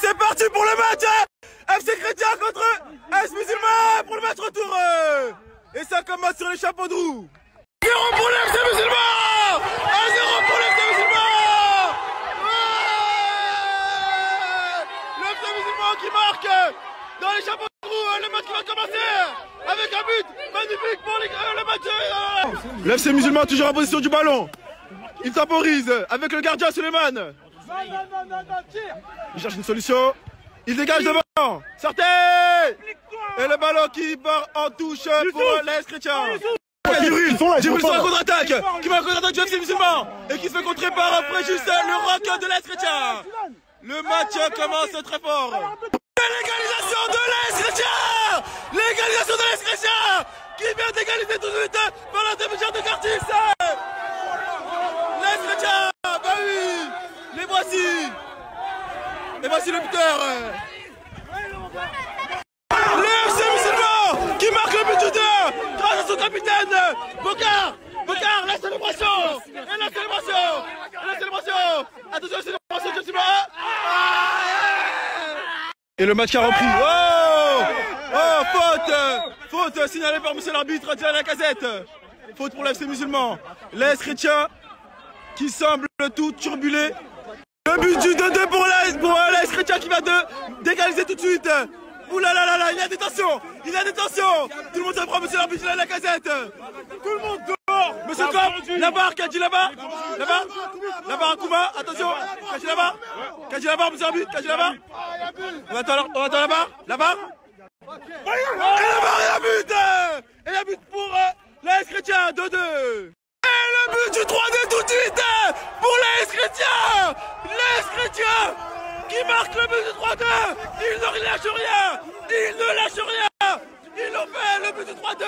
c'est parti pour le match hein. FC Chrétien contre S Musulman pour le match retour euh. Et ça commence sur les chapeaux de roue 0 pour le FC Musulman 1-0 pour le Musulman ouais Le FC Musulman qui marque dans les chapeaux de roue le match qui va commencer avec un but magnifique pour euh, le match euh. Le FC Musulman toujours en position du ballon il temporise avec le gardien Suleiman il cherche une solution. Il dégage devant. Sortez Et le ballon qui part en touche pour l'AS Chrétien. Djibril, Djibril sur la contre-attaque, qui va en contre-attaque du FC musulman et qui se fait contrer par Préjuste, le rock de l'AS Chrétien. Le match commence très fort. L'égalisation de l'AS Chrétien L'égalisation de l'AS Chrétien qui vient d'égaliser tout de suite par la demi-heure de Cartis. L'AS Chrétien, bah oui, les voici. Voici le buteur. Le FC musulman qui marque le but 2 grâce à son capitaine Bocard Bocard, la célébration. Et la célébration. Et la célébration. Attention, la célébration Musulman Et le match a repris. Oh Oh, faute. Faute signalée par monsieur l'arbitre, à la casette Faute pour l'FC musulman. L'AS chrétien qui semble tout turbulé le but du 2-2 pour l'AS pour l'AS Chrétien qui va de d'égaliser tout de suite. Ouh là là là là, il y a des tensions, il y a des tensions. Tout le monde se prend, monsieur l'arbitre, il a la casette. Tout le monde dehors. Monsieur Cop, la barre, Kadji là-bas. Là-bas. La barre à Kouma, attention. Kadji là-bas. Kadji là-bas, monsieur l'arbitre, Kadji là-bas. On va attendre, on barre. La barre. Et la barre et la but Et la but pour 3-2 tout de suite pour l'AS Chrétien L'AS Chrétien qui marque le but du 3-2 Il ne lâche rien. Il ne lâche rien. Ils l'ont fait, le but du 3-2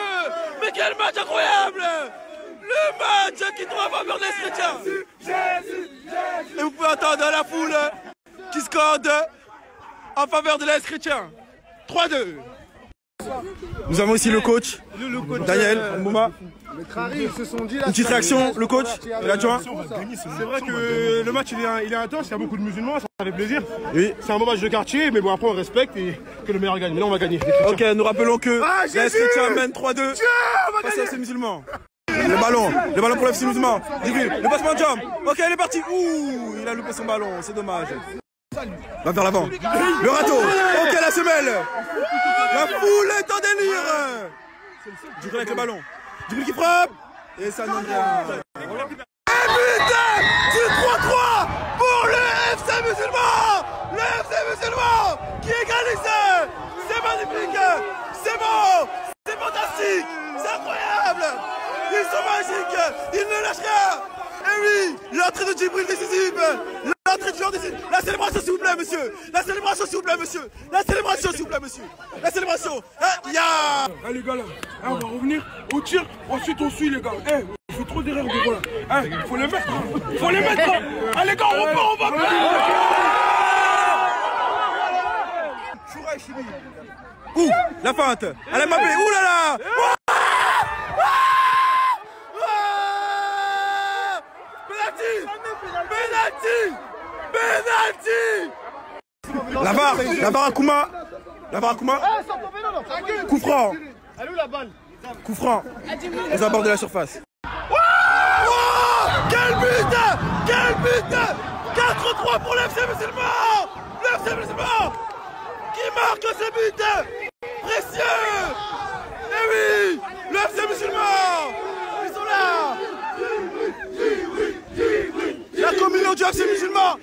Mais quel match incroyable. Le match qui doit faveur de l'AS Et vous pouvez entendre la foule qui scande en faveur de l'AS Chrétien 3-2 nous avons ici le coach, Daniel Mouma. Une petite réaction, le coach l'adjoint C'est vrai que le match il est, il est intense, il y a beaucoup de musulmans, ça fait plaisir. Oui. C'est un bon match de quartier, mais bon après on respecte et que le meilleur gagne. Mais là on va gagner. Ok, nous rappelons que ah, Chrétien mène 3-2 face à FC musulmans. Le ballon, le ballon pour l'FC musulman. Le passement de jambe. Ok, il est parti. Ouh, il a loupé son ballon, c'est dommage. Va vers l'avant. Le râteau. Ok, la semelle. La foule est en délire. Djibril avec le ballon. Djibril qui frappe. Et ça n'en. Et but du 3-3 pour le FC musulman. Le FC musulman qui égalise. C'est magnifique. C'est beau. C'est fantastique. C'est incroyable. Ils sont magiques. Ils ne lâchent rien. Et oui, l'entrée de Djibril décisive. Monsieur. La célébration, s'il vous plaît, monsieur. La célébration, s'il vous plaît, monsieur. La célébration. Hein, ya. Eh, les gars, là, hein, on va revenir au tir. Ensuite, on suit, les gars. Eh, on fait trop d'erreurs, de là. Hein, faut les mettre. Faut les mettre. Allez, ah, les gars, on repart, on va. Ouh, la feinte. Allez, Mbappé. Ouh là là. La barre, la barre à Kouma. La barre à Kouma. Coup franc. Coup franc. Aux abords de la surface. Quel but! Quel but! 4-3 pour l'FC musulman! L'FC musulman Qui marque ce but! Précieux! Eh oui! L'FC musulman! Ils sont là! La communauté du FC musulman,